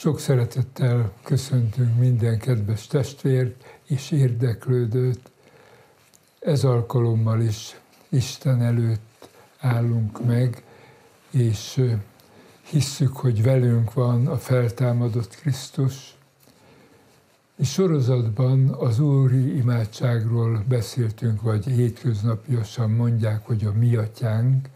Sok szeretettel köszöntünk minden kedves testvért és érdeklődőt. Ez alkalommal is Isten előtt állunk meg, és hisszük, hogy velünk van a feltámadott Krisztus. És sorozatban az Úri imádságról beszéltünk, vagy hétköznapiasan mondják, hogy a mi atyánk.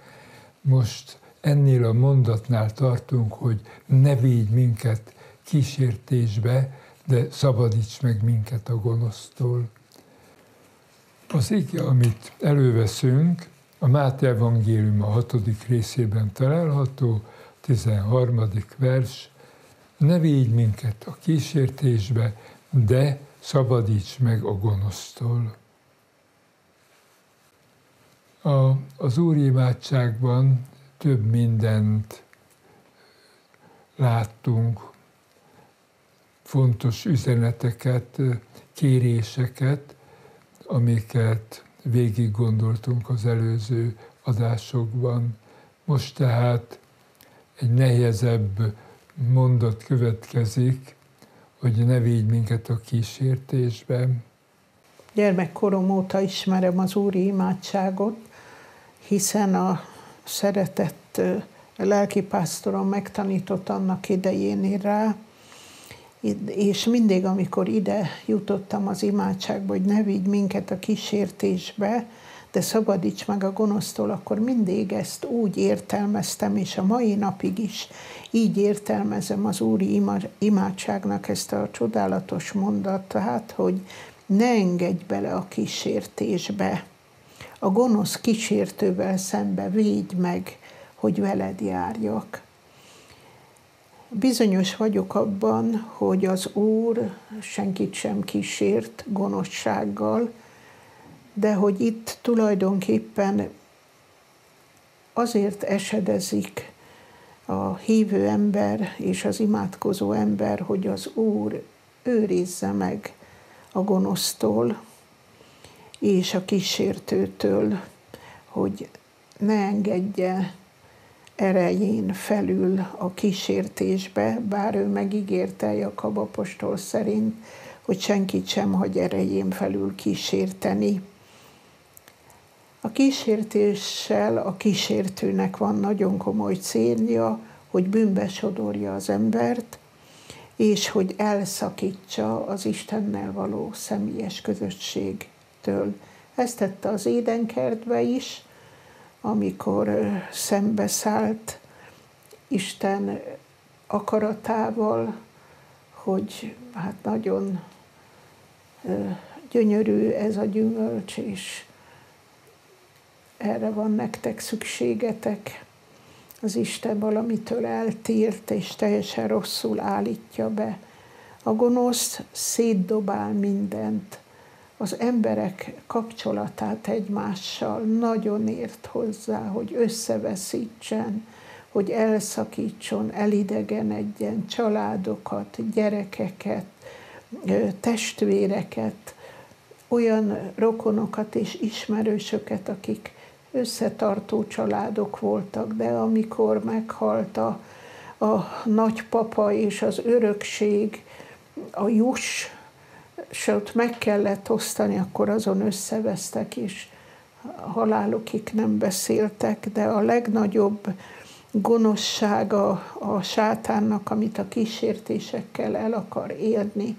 Most ennél a mondatnál tartunk, hogy ne védj minket kísértésbe, de szabadíts meg minket a gonosztól. Az ige, amit előveszünk, a Máté Evangélium a hatodik részében található, 13. vers, ne védj minket a kísértésbe, de szabadíts meg a gonosztól. A, az Úr imádságban több mindent láttunk, fontos üzeneteket, kéréseket, amiket végig gondoltunk az előző adásokban. Most tehát egy nehezebb mondat következik, hogy ne védj minket a kísértésben. Gyermekkorom óta ismerem az Úri imádságot, hiszen a szeretett lelkipásztorom megtanított annak idején rá, és mindig, amikor ide jutottam az imádságba, hogy ne vigy minket a kísértésbe, de szabadíts meg a gonosztól, akkor mindig ezt úgy értelmeztem, és a mai napig is így értelmezem az Úri imádságnak ezt a csodálatos mondatát, hogy ne engedj bele a kísértésbe. A gonosz kísértővel szembe védj meg, hogy veled járjak. Bizonyos vagyok abban, hogy az Úr senkit sem kísért gonoszsággal, de hogy itt tulajdonképpen azért esedezik a hívő ember és az imádkozó ember, hogy az Úr őrizze meg a gonosztól és a kísértőtől, hogy ne engedje erején felül a kísértésbe, bár ő megígérte Jakab apostol szerint, hogy senkit sem hagy erején felül kísérteni. A kísértéssel a kísértőnek van nagyon komoly célja, hogy bűnbe sodorja az embert, és hogy elszakítsa az Istennel való személyes közösségtől. Ezt tette az édenkertbe is, amikor szembeszállt Isten akaratával, hogy hát nagyon gyönyörű ez a gyümölcs, és erre van nektek szükségetek. Az Isten valamitől eltírt, és teljesen rosszul állítja be. A gonosz szétdobál mindent, az emberek kapcsolatát egymással. Nagyon ért hozzá, hogy összeveszítsen, hogy elszakítson, elidegenedjen családokat, gyerekeket, testvéreket, olyan rokonokat és ismerősöket, akik összetartó családok voltak, de amikor meghalt a, a nagypapa és az örökség, a juss, sőt meg kellett osztani, akkor azon összevesztek, és halálukig nem beszéltek, de a legnagyobb gonoszsága a sátánnak, amit a kísértésekkel el akar érni,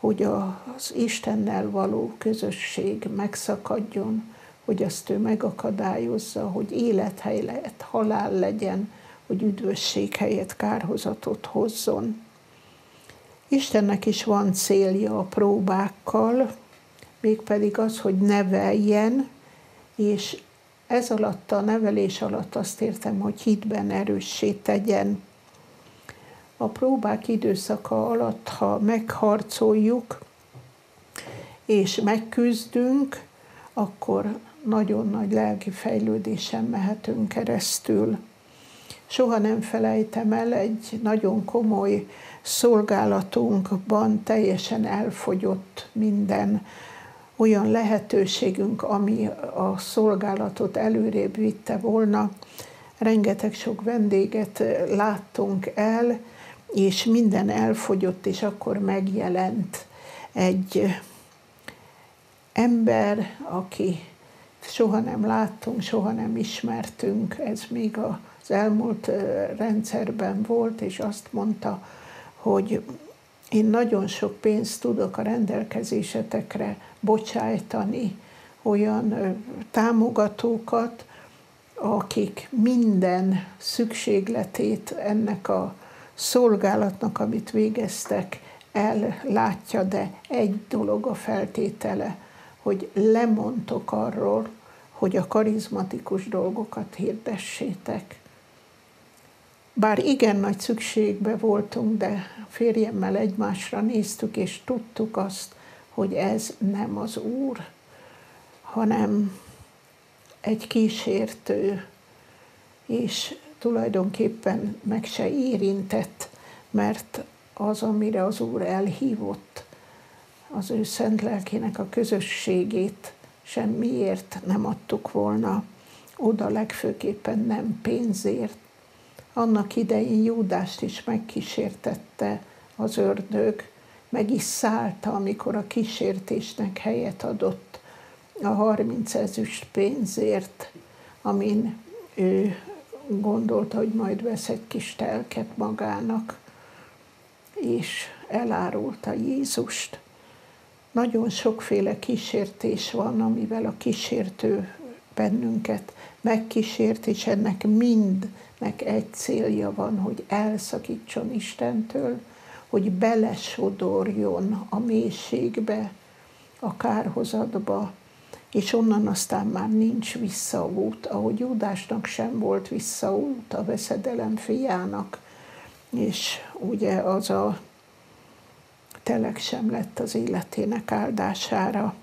hogy az Istennel való közösség megszakadjon, hogy azt ő megakadályozza, hogy élethely lehet, halál legyen, hogy üdvösség helyett kárhozatot hozzon. Istennek is van célja a próbákkal, mégpedig az, hogy neveljen, és ez alatt a nevelés alatt azt értem, hogy hitben erőssé tegyen. A próbák időszaka alatt, ha megharcoljuk és megküzdünk, akkor nagyon nagy lelki fejlődésen mehetünk keresztül. Soha nem felejtem el, egy nagyon komoly szolgálatunkban teljesen elfogyott minden olyan lehetőségünk, ami a szolgálatot előrébb vitte volna. Rengeteg sok vendéget láttunk el, és minden elfogyott, és akkor megjelent egy ember, aki soha nem láttunk, soha nem ismertünk, ez még az elmúlt rendszerben volt, és azt mondta, hogy én nagyon sok pénzt tudok a rendelkezésetekre bocsájtani, olyan támogatókat, akik minden szükségletét ennek a szolgálatnak, amit végeztek, ellátja, de egy dolog a feltétele, hogy lemondtok arról, hogy a karizmatikus dolgokat hirdessétek. Bár igen nagy szükségbe voltunk, de férjemmel egymásra néztük, és tudtuk azt, hogy ez nem az Úr, hanem egy kísértő, és tulajdonképpen meg se érintett, mert az, amire az Úr elhívott, az ő szent lelkének a közösségét semmiért nem adtuk volna oda legfőképpen nem pénzért. Annak idején Júdást is megkísértette az ördög, meg is szállta, amikor a kísértésnek helyet adott a 30 ezüst pénzért, amin ő gondolta, hogy majd vesz egy kis telket magának, és elárulta Jézust. Nagyon sokféle kísértés van, amivel a kísértő bennünket megkísért, és ennek mindnek egy célja van, hogy elszakítson Istentől, hogy belesodorjon a mélységbe, a kárhozatba, és onnan aztán már nincs visszaút, ahogy Júdásnak sem volt visszaút a veszedelem fiának, és ugye az a telek sem lett az életének áldására.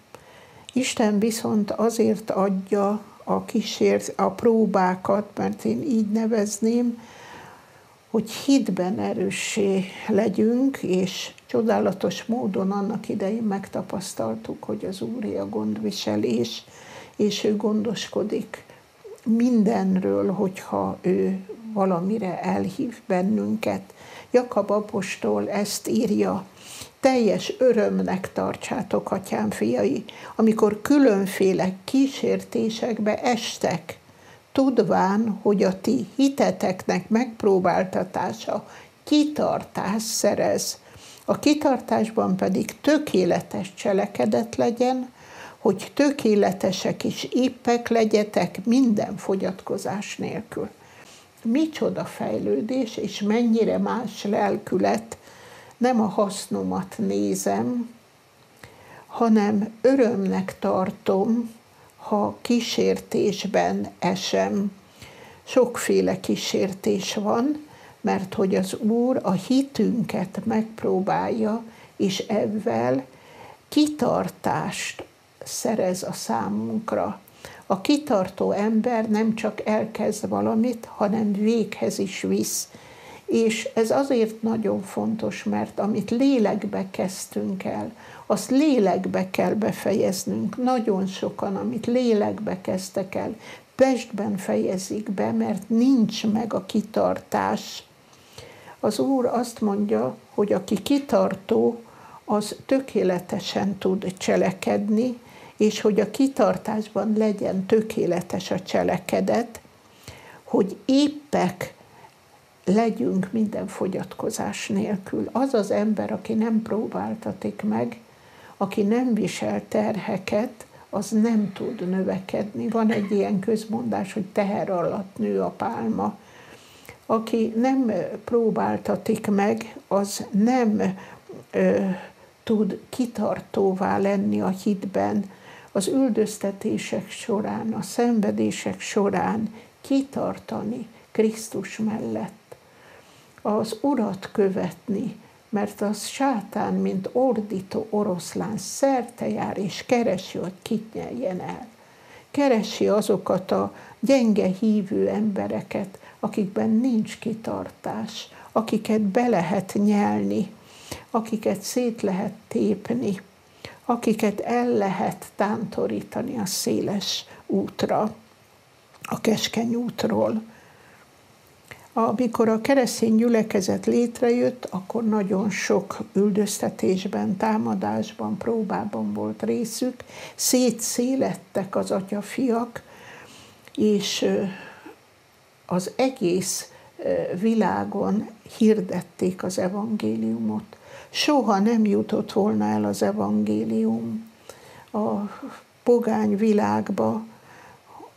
Isten viszont azért adja a kísér, a próbákat, mert én így nevezném, hogy hitben erőssé legyünk, és csodálatos módon annak idején megtapasztaltuk, hogy az Úri a gondviselés, és ő gondoskodik mindenről, hogyha ő valamire elhív bennünket. Jakab apostol ezt írja, teljes örömnek tartsátok, atyám fiai, amikor különféle kísértésekbe estek, tudván, hogy a ti hiteteknek megpróbáltatása kitartás szerez, a kitartásban pedig tökéletes cselekedet legyen, hogy tökéletesek és éppek legyetek minden fogyatkozás nélkül. Micsoda fejlődés, és mennyire más lelkület, nem a hasznomat nézem, hanem örömnek tartom, ha kísértésben esem. Sokféle kísértés van, mert hogy az Úr a hitünket megpróbálja, és ebben kitartást szerez a számunkra. A kitartó ember nem csak elkezd valamit, hanem véghez is visz. És ez azért nagyon fontos, mert amit lélekbe kezdtünk el, azt lélekbe kell befejeznünk. Nagyon sokan, amit lélekbe kezdtek el, Pestben fejezik be, mert nincs meg a kitartás. Az Úr azt mondja, hogy aki kitartó, az tökéletesen tud cselekedni, és hogy a kitartásban legyen tökéletes a cselekedet, hogy éppek legyünk minden fogyatkozás nélkül. Az az ember, aki nem próbáltatik meg, aki nem visel terheket, az nem tud növekedni. Van egy ilyen közmondás, hogy teher alatt nő a pálma. Aki nem próbáltatik meg, az nem ö, tud kitartóvá lenni a hitben, az üldöztetések során, a szenvedések során kitartani Krisztus mellett, az Urat követni, mert az sátán, mint ordító oroszlán szerte jár és keresi, hogy kit nyeljen el. Keresi azokat a gyenge hívő embereket, akikben nincs kitartás, akiket be lehet nyelni, akiket szét lehet tépni, akiket el lehet tántorítani a széles útra, a keskeny útról. Amikor a keresztény gyülekezet létrejött, akkor nagyon sok üldöztetésben, támadásban, próbában volt részük, szétszélettek az atyafiak, és az egész világon hirdették az evangéliumot. Soha nem jutott volna el az evangélium a pogány világba,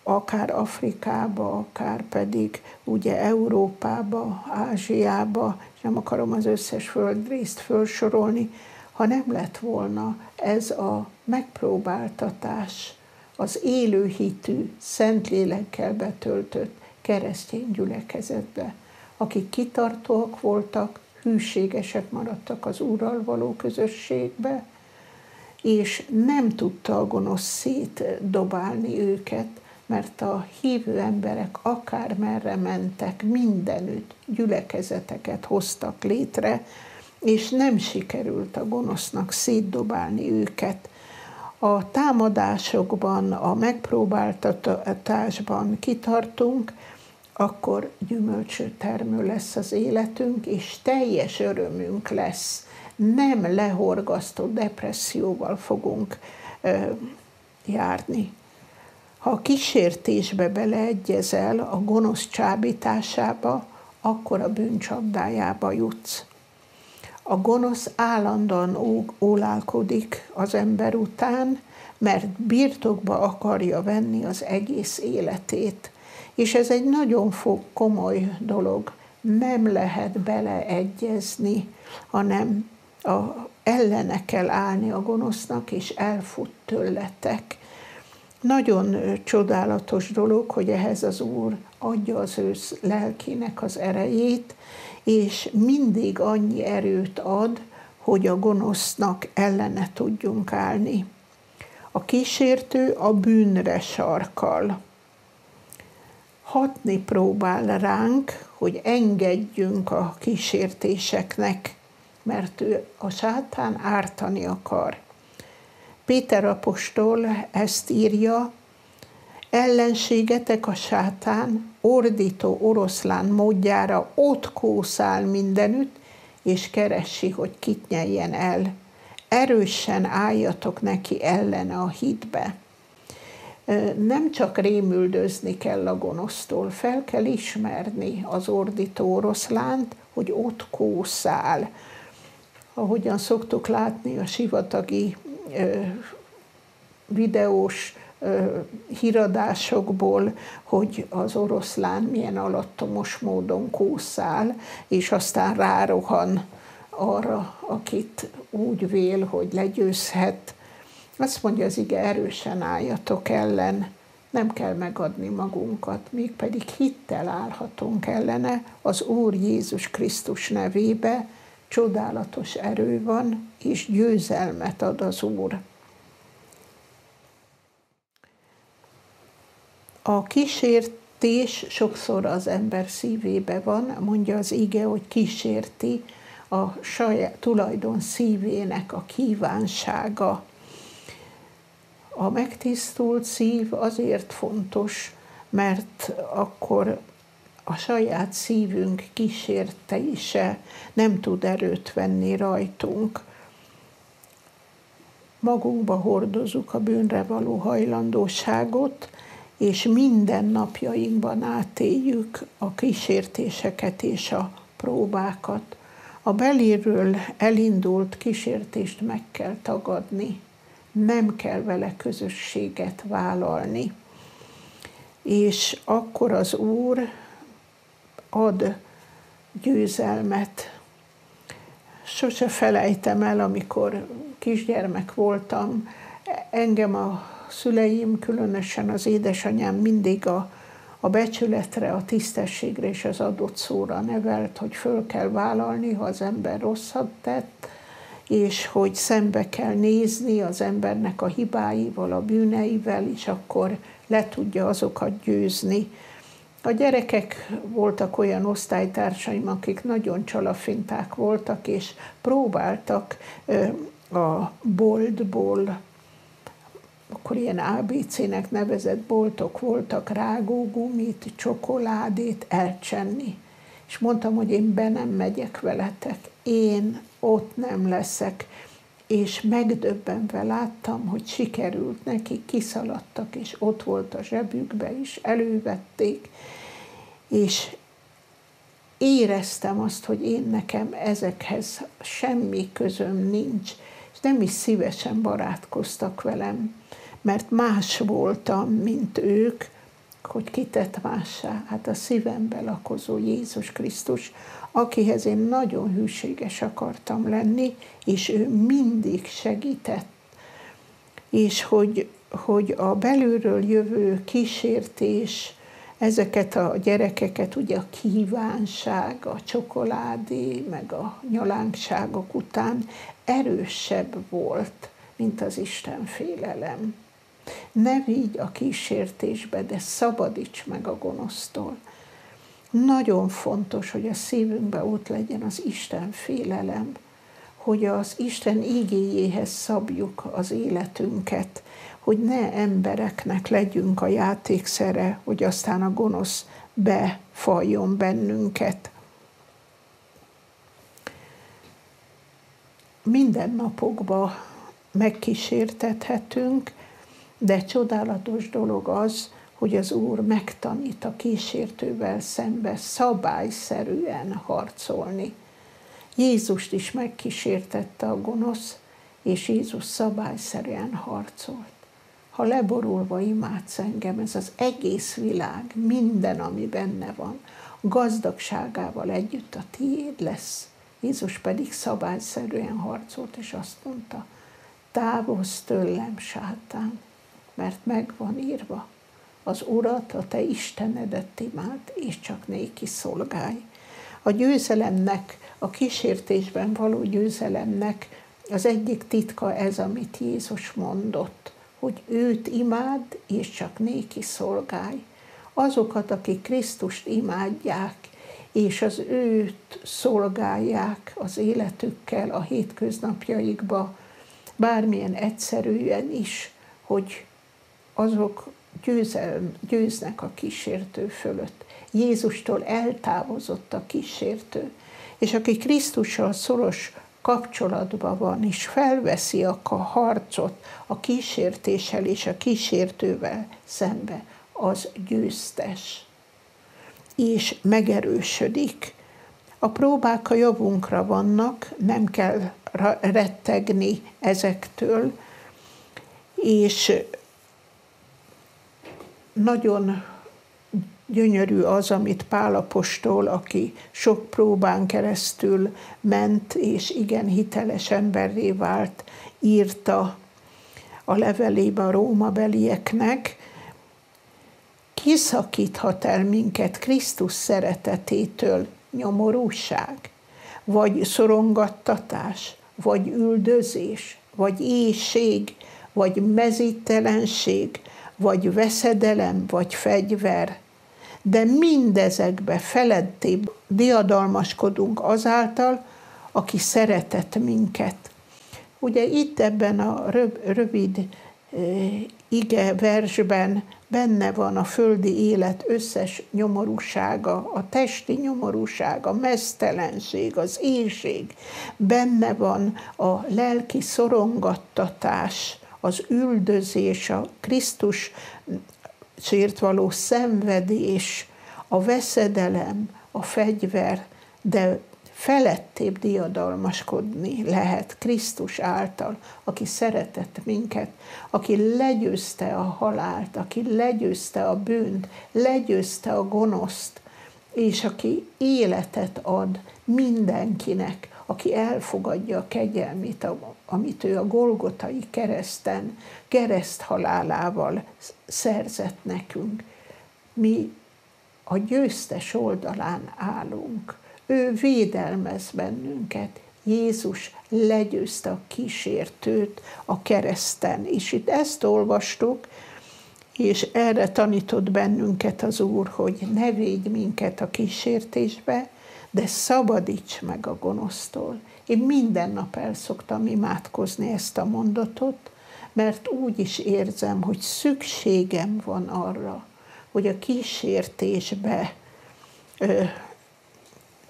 akár Afrikába, akár pedig ugye Európába, Ázsiába, nem akarom az összes földrészt felsorolni, ha nem lett volna ez a megpróbáltatás, az élőhitű, szentlélekkel betöltött keresztény gyülekezetbe, akik kitartóak voltak, hűségesek maradtak az Úrral való közösségbe, és nem tudta a gonosz szétdobálni őket, mert a hívő emberek akár merre mentek, mindenütt gyülekezeteket hoztak létre, és nem sikerült a gonosznak szétdobálni őket. A támadásokban, a megpróbáltatásban kitartunk, akkor gyümölcső termő lesz az életünk, és teljes örömünk lesz. Nem lehorgasztó depresszióval fogunk ö, járni. Ha a kísértésbe beleegyezel a gonosz csábításába, akkor a bűncsapdájába jutsz. A gonosz állandóan ólálkodik az ember után, mert birtokba akarja venni az egész életét. És ez egy nagyon komoly dolog. Nem lehet beleegyezni, hanem a, ellene kell állni a gonosznak, és elfut tőletek. Nagyon csodálatos dolog, hogy ehhez az Úr adja az ő lelkének az erejét, és mindig annyi erőt ad, hogy a gonosznak ellene tudjunk állni. A kísértő a bűnre sarkal. Hatni próbál ránk, hogy engedjünk a kísértéseknek, mert ő a sátán ártani akar. Péter apostol ezt írja, ellenségetek a sátán ordító oroszlán módjára ott kószál mindenütt, és keresi, hogy kit nyeljen el. Erősen álljatok neki ellene a hitbe. Nem csak rémüldözni kell a gonosztól, fel kell ismerni az ordító oroszlánt, hogy ott kószál. Ahogyan szoktuk látni a sivatagi videós híradásokból, hogy az oroszlán milyen alattomos módon kószál, és aztán rárohan arra, akit úgy vél, hogy legyőzhet. Azt mondja az ige, erősen álljatok ellen, nem kell megadni magunkat, mégpedig hittel állhatunk ellene az Úr Jézus Krisztus nevébe, csodálatos erő van, és győzelmet ad az Úr. A kísértés sokszor az ember szívébe van, mondja az ige, hogy kísérti a saját tulajdon szívének a kívánsága. A megtisztult szív azért fontos, mert akkor a saját szívünk kísértése nem tud erőt venni rajtunk. Magunkba hordozunk a bűnre való hajlandóságot, és minden napjainkban átéljük a kísértéseket és a próbákat. A belülről elindult kísértést meg kell tagadni, nem kell vele közösséget vállalni. És akkor az Úr ad győzelmet. Sose felejtem el, amikor kisgyermek voltam, engem a szüleim, különösen az édesanyám mindig a, a becsületre, a tisztességre és az adott szóra nevelt, hogy föl kell vállalni, ha az ember rosszat tett, és hogy szembe kell nézni az embernek a hibáival, a bűneivel, és akkor le tudja azokat győzni. A gyerekek voltak olyan osztálytársaim, akik nagyon csalafinták voltak, és próbáltak a boltból akkor ilyen ABC-nek nevezett boltok voltak, rágógumit, csokoládét elcsenni. és mondtam, hogy én be nem megyek veletek, én ott nem leszek, és megdöbbenve láttam, hogy sikerült neki, kiszaladtak, és ott volt a zsebükbe is, elővették, és éreztem azt, hogy én nekem ezekhez semmi közöm nincs, és nem is szívesen barátkoztak velem, mert más voltam, mint ők, hogy kitett mássá, hát a szívembe lakozó Jézus Krisztus, akihez én nagyon hűséges akartam lenni, és ő mindig segített. És hogy, hogy a belülről jövő kísértés, ezeket a gyerekeket, ugye a kívánság, a csokoládé, meg a nyalánkságok után erősebb volt, mint az Isten félelem. Ne vigy a kísértésbe, de szabadíts meg a gonosztól. Nagyon fontos, hogy a szívünkbe ott legyen az Isten félelem, hogy az Isten igéjéhez szabjuk az életünket, hogy ne embereknek legyünk a játékszere, hogy aztán a gonosz befaljon bennünket. Minden napokban megkísértethetünk, de csodálatos dolog az, hogy az Úr megtanít a kísértővel szembe szabályszerűen harcolni. Jézust is megkísértette a gonosz, és Jézus szabályszerűen harcolt. Ha leborulva imádsz engem, ez az egész világ, minden, ami benne van, gazdagságával együtt a tiéd lesz. Jézus pedig szabályszerűen harcolt, és azt mondta, távozz tőlem, sátán, mert meg van írva, az Urat, a te Istenedet imád, és csak néki szolgálj. A győzelemnek, a kísértésben való győzelemnek az egyik titka ez, amit Jézus mondott, hogy őt imád, és csak néki szolgálj. Azokat, akik Krisztust imádják, és az őt szolgálják az életükkel, a hétköznapjaikba, bármilyen egyszerűen is, hogy azok győzel, győznek a kísértő fölött. Jézustól eltávozott a kísértő. És aki Krisztussal szoros kapcsolatban van, és felveszi a harcot a kísértéssel és a kísértővel szembe, az győztes. És megerősödik. A próbák a javunkra vannak, nem kell rettegni ezektől, és nagyon gyönyörű az, amit Pálapostól, aki sok próbán keresztül ment, és igen hiteles emberré vált, írta a levelébe a Róma belieknek, kiszakíthat el minket Krisztus szeretetétől nyomorúság, vagy szorongattatás, vagy üldözés, vagy éjség, vagy mezítelenség, vagy veszedelem, vagy fegyver, de mindezekbe felettébb diadalmaskodunk azáltal, aki szeretett minket. Ugye itt ebben a rövid eh, ige versben benne van a földi élet összes nyomorúsága, a testi nyomorúság, a mesztelenség, az éjség, benne van a lelki szorongattatás, az üldözés, a Krisztus sért való szenvedés, a veszedelem, a fegyver, de felettébb diadalmaskodni lehet Krisztus által, aki szeretett minket, aki legyőzte a halált, aki legyőzte a bűnt, legyőzte a gonoszt, és aki életet ad mindenkinek, aki elfogadja a kegyelmét, amit ő a Golgotai kereszten, kereszt halálával szerzett nekünk. Mi a győztes oldalán állunk. Ő védelmez bennünket. Jézus legyőzte a kísértőt a kereszten. És itt ezt olvastuk, és erre tanított bennünket az Úr, hogy ne védj minket a kísértésbe, de szabadíts meg a gonosztól. Én minden nap el szoktam imádkozni ezt a mondatot, mert úgy is érzem, hogy szükségem van arra, hogy a kísértésbe ö,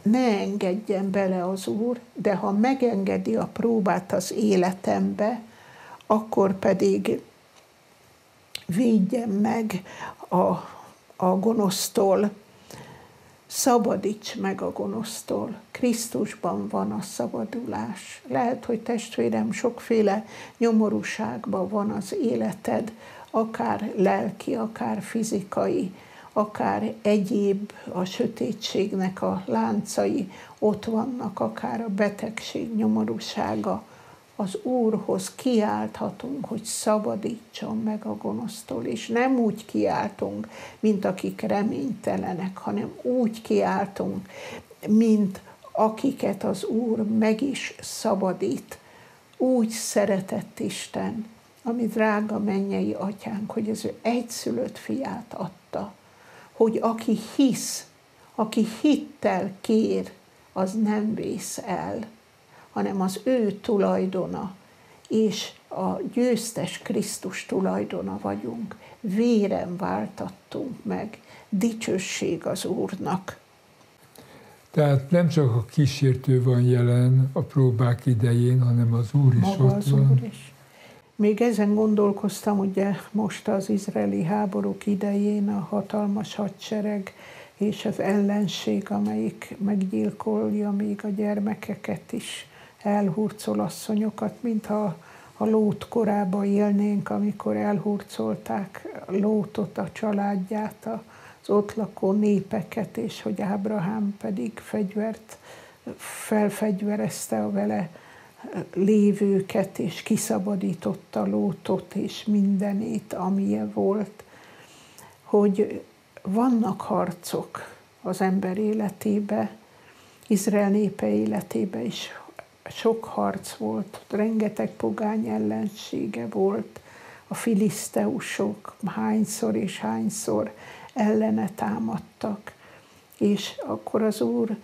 ne engedjen bele az Úr, de ha megengedi a próbát az életembe, akkor pedig védjen meg a, a gonosztól, szabadíts meg a gonosztól. Krisztusban van a szabadulás. Lehet, hogy testvérem, sokféle nyomorúságban van az életed, akár lelki, akár fizikai, akár egyéb a sötétségnek a láncai ott vannak, akár a betegség nyomorúsága. Az Úrhoz kiálthatunk, hogy szabadítson meg a gonosztól, és nem úgy kiáltunk, mint akik reménytelenek, hanem úgy kiáltunk, mint akiket az Úr meg is szabadít. Úgy szeretett Isten, ami drága mennyei atyánk, hogy az ő egyszülött fiát adta, hogy aki hisz, aki hittel kér, az nem vész el, hanem az ő tulajdona, és a győztes Krisztus tulajdona vagyunk. Véren váltattunk meg. Dicsőség az Úrnak. Tehát nem csak a kísértő van jelen a próbák idején, hanem az Úr is Maga ott az van. Úr is. Még ezen gondolkoztam, ugye most az izraeli háborúk idején a hatalmas hadsereg és az ellenség, amelyik meggyilkolja még a gyermekeket is, elhurcol asszonyokat, mintha a Lót korában élnénk, amikor elhurcolták Lótot, a családját, az ott lakó népeket, és hogy Ábrahám pedig fegyvert felfegyverezte a vele lévőket, és kiszabadította Lótot és mindenét, amilyen volt, hogy vannak harcok az ember életébe, Izrael népe életébe is sok harc volt, rengeteg pogány ellensége volt, a filiszteusok hányszor és hányszor ellene támadtak, és akkor az Úr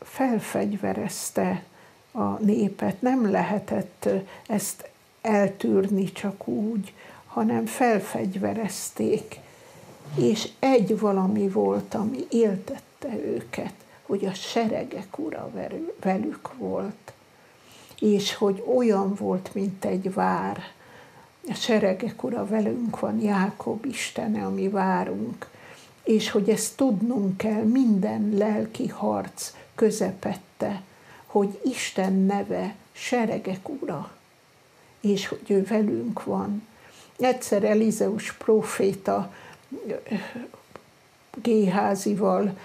felfegyverezte a népet. Nem lehetett ezt eltűrni csak úgy, hanem felfegyverezték. És egy valami volt, ami éltette őket, hogy a seregek ura velük volt, és hogy olyan volt, mint egy vár. A seregek ura velünk van, Jákob Istene, ami várunk, és hogy ezt tudnunk kell minden lelki harc közepette, hogy Isten neve seregek ura, és hogy ő velünk van. Egyszer Elizeus proféta Géházival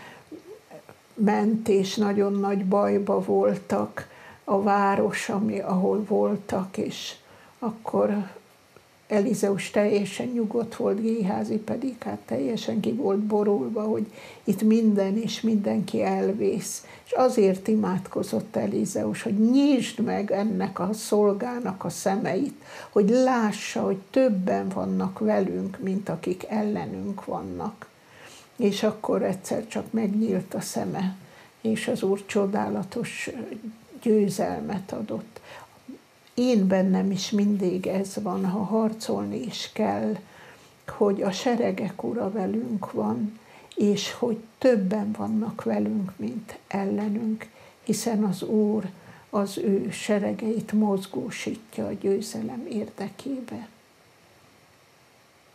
ment, és nagyon nagy bajba voltak a város, ami, ahol voltak, és akkor Elizeus teljesen nyugodt volt, Géházi pedig hát teljesen ki volt borulva, hogy itt minden és mindenki elvész. És azért imádkozott Elizeus, hogy nyisd meg ennek a szolgának a szemeit, hogy lássa, hogy többen vannak velünk, mint akik ellenünk vannak. És akkor egyszer csak megnyílt a szeme, és az Úr csodálatos győzelmet adott én bennem is mindig ez van, ha harcolni is kell, hogy a seregek ura velünk van, és hogy többen vannak velünk, mint ellenünk, hiszen az Úr az ő seregeit mozgósítja a győzelem érdekébe.